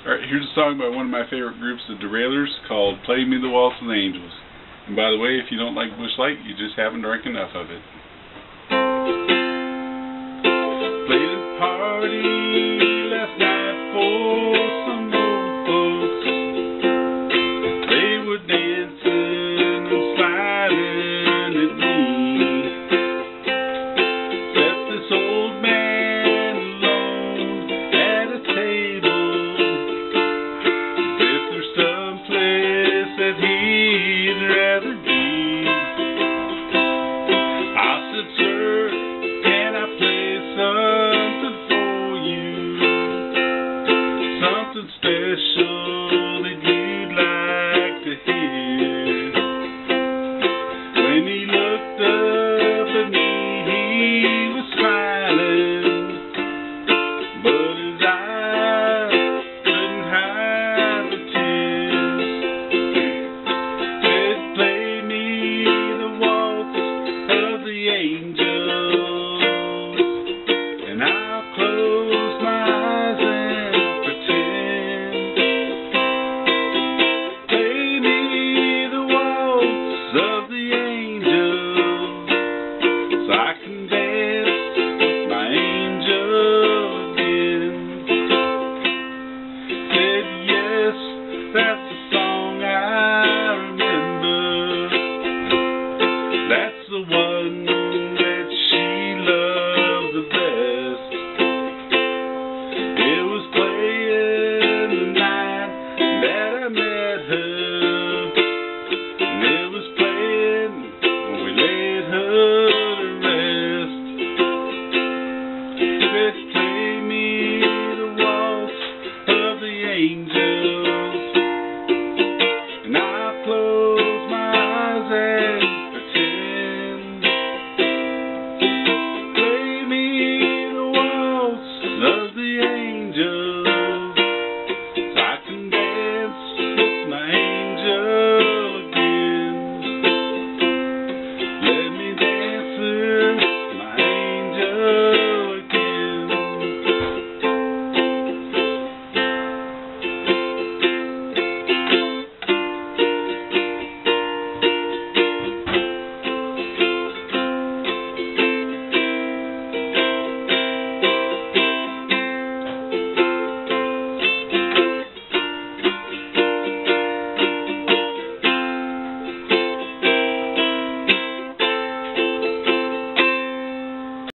All right, here's a song by one of my favorite groups, the Derailers, called Play Me the Waltz of the Angels. And by the way, if you don't like Busch Light, you just haven't drank enough of it. Play special. angel.